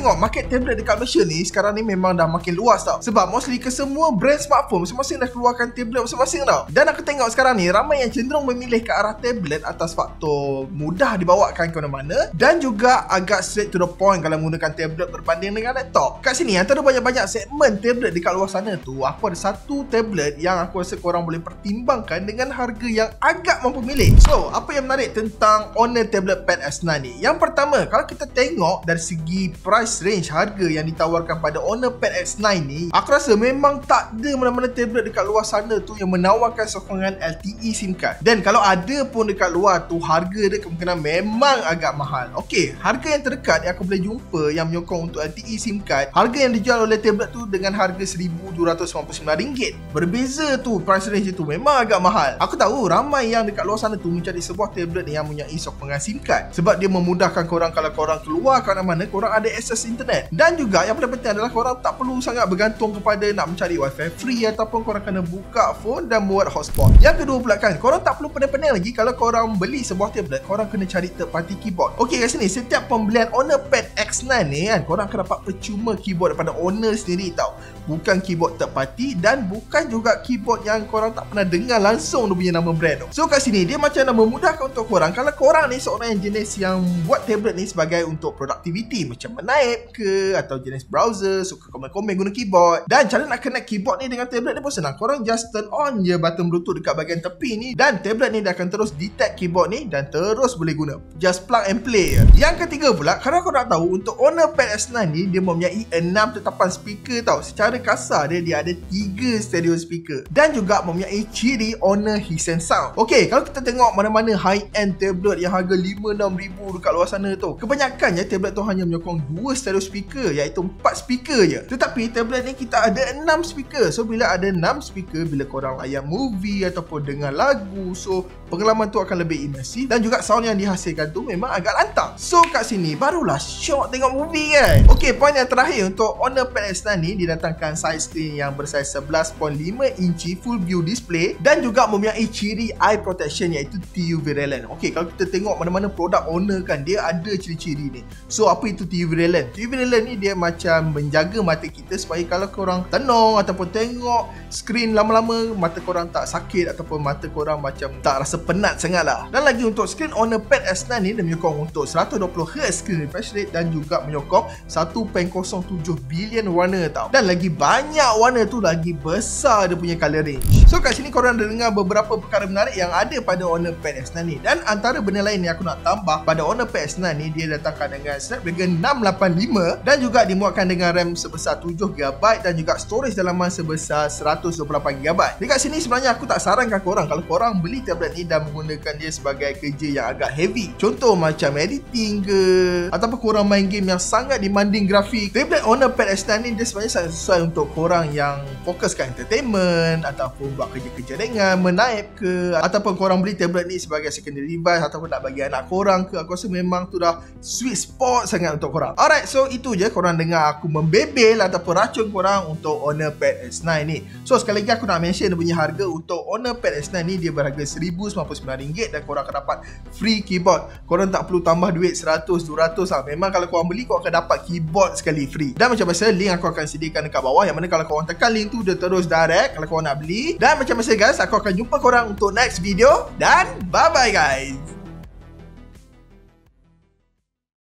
tengok market tablet dekat Malaysia ni sekarang ni memang dah makin luas tau. Sebab mostly ke semua brand smartphone masing-masing dah keluarkan tablet masing-masing tau. Dan aku tengok sekarang ni ramai yang cenderung memilih ke arah tablet atas faktor mudah dibawakan ke mana-mana dan juga agak straight to the point kalau menggunakan tablet berbanding dengan laptop. Kat sini antara banyak-banyak segmen tablet dekat luar sana tu, aku ada satu tablet yang aku rasa korang boleh pertimbangkan dengan harga yang agak mampu milih. So, apa yang menarik tentang Honor Tablet Pad S9 ni? Yang pertama, kalau kita tengok dari segi price range harga yang ditawarkan pada Honor Pad X9 ni, aku rasa memang tak ada mana-mana tablet dekat luar sana tu yang menawarkan sokongan LTE SIM card. Dan kalau ada pun dekat luar tu, harga dia kemungkinan memang agak mahal. Okey, harga yang terdekat yang aku boleh jumpa yang menyokong untuk LTE SIM card, harga yang dijual oleh tablet tu dengan harga RM1,299. Berbeza tu price range tu memang agak mahal. Aku tahu ramai yang dekat luar sana tu mencari sebuah tablet yang mempunyai sokongan SIM card sebab dia memudahkan korang kalau korang keluar ke mana-mana korang ada akses internet. Dan juga yang paling penting adalah korang tak perlu sangat bergantung kepada nak mencari wifi free ataupun korang kena buka phone dan buat hotspot. Yang kedua pula kan, korang tak perlu pening-pening lagi kalau korang beli sebuah tablet, korang kena cari third party keyboard. Okey kat sini, setiap pembelian Honor Pad X9 ni kan, korang akan dapat percuma keyboard daripada owner sendiri tau. Bukan keyboard third party dan bukan juga keyboard yang korang tak pernah dengar langsung dia punya nama brand tu. So kat sini, dia macam nak memudahkan untuk korang. Kalau korang ni seorang yang jenis yang buat tablet ni sebagai untuk productivity macam menaip ke atau jenis browser suka komen-komen guna keyboard dan cara nak connect keyboard ni dengan tablet ni pun senang korang just turn on je button bluetooth dekat bahagian tepi ni dan tablet ni dia akan terus detect keyboard ni dan terus boleh guna just plug and play yang ketiga pula kalau korang tahu untuk Honor Pad S9 ni dia mempunyai 6 tetapan speaker tau secara kasar dia dia ada 3 stereo speaker. Dan juga mempunyai ciri Honor Hisense Sound. Ok kalau kita tengok mana-mana high end tablet yang harga 5-6 ribu dekat luar sana tu kebanyakannya tablet tu hanya menyokong 2 stereo speaker iaitu 4 speaker je. Tetapi tablet ni kita ada 6 speaker. So bila ada 6 speaker bila korang layan movie ataupun dengar lagu so pengalaman tu akan lebih imersif dan juga sound yang dihasilkan tu memang agak lantang. So kat sini barulah syok tengok movie kan? Ok point yang terakhir untuk Honor Pad S9 ni didatangkan side screen yang bersaiz 11.5 inci full view display dan juga mempunyai ciri eye protection iaitu TUV Relent ok kalau kita tengok mana-mana produk Honor kan dia ada ciri-ciri ni. So apa itu TUV Relent TUV Relent ni dia macam menjaga mata kita supaya kalau korang tenung ataupun tengok screen lama-lama mata korang tak sakit ataupun mata korang macam tak rasa penat sangat lah. Dan lagi untuk screen Honor Pad S9 ni dia menyokong untuk 120Hz screen refresh rate dan juga menyokong 1.07 bilion warna tau. Dan lagi banyak warna tu lagi besar dia punya color range. So kat sini korang dah dengar beberapa perkara menarik yang ada pada Honor Pad S9 ni. Dan antara benda lain yang aku nak tambah pada Honor Pad S9 ni dia datangkan dengan Snapdragon 685 dan juga dimuatkan dengan RAM sebesar 7GB dan juga storage dalaman sebesar 128GB dekat sini sebenarnya aku tak sarankan korang. Kalau korang beli tablet ni dan menggunakan dia sebagai kerja yang agak heavy contoh macam editing ke ataupun korang main game yang sangat demanding grafik tablet Honor Pad S9 ni dia sebenarnya sangat sesuai untuk korang yang fokuskan entertainment ataupun buat kerja-kerja ringan menaip ke ataupun korang beli tablet ni sebagai secondary device ataupun nak bagi anak korang ke aku rasa memang tu dah sweet spot sangat untuk korang alright so itu je korang dengar aku membebel ataupun racun korang untuk Honor Pad S9 ni so sekali lagi aku nak mention dia punya harga untuk Honor Pad S9 ni dia berharga RM1,099 dan korang akan dapat free keyboard. Korang tak perlu tambah duit 100, 200 lah. Memang kalau korang beli, korang akan dapat keyboard sekali free. Dan macam biasa, link aku akan sediakan dekat bawah. Yang mana kalau korang tekan link tu, dia terus direct kalau korang nak beli. Dan macam biasa guys, aku akan jumpa korang untuk next video. Dan bye-bye guys.